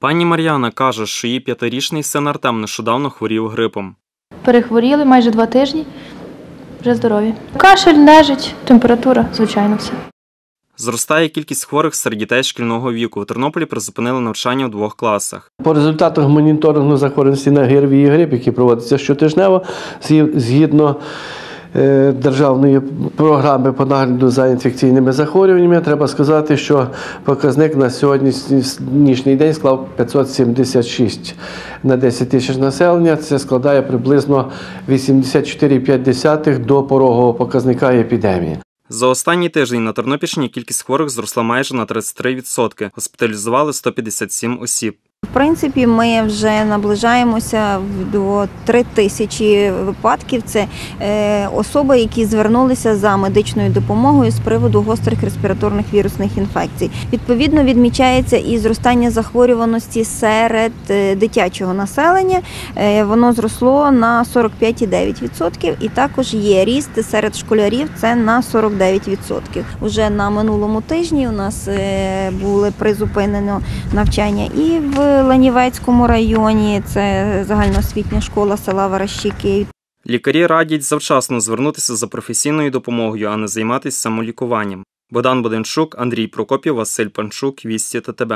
Пані Мар'яна каже, що її п'ятирічний син Артем нещодавно хворів грипом. Перехворіли майже два тижні. Вже здорові. Кашель, нежить, температура, звичайно, все. Зростає кількість хворих серед дітей шкільного віку. У Тернополі призупинили навчання у двох класах. По результатах моніторингу захворюваності на ГРВІ і грип, який проводиться щотижнево, згідно державної програми по нагляду за інфекційними захворюваннями, треба сказати, що показник на сьогоднішній день склав 576 на 10 тисяч населення. Це складає приблизно 84,5 до порогового показника епідемії. За останній тиждень на Тернопільщині кількість хворих зросла майже на 33%. Госпіталізували 157 осіб. В принципі, ми вже наближаємося до 3 тисячі випадків. Це е, особи, які звернулися за медичною допомогою з приводу гострих респіраторних вірусних інфекцій. Відповідно, відмічається і зростання захворюваності серед е, дитячого населення. Е, воно зросло на 45,9%. І також є ріст серед школярів. Це на 49%. Уже на минулому тижні у нас були призупинено навчання і в Ланівецькому районі. Це загальноосвітня школа села Варащики. Лікарі радять завчасно звернутися за професійною допомогою, а не займатися самолікуванням. Богдан Боденчук, Андрій Прокопів, Василь Панчук, Вісті ТТБ.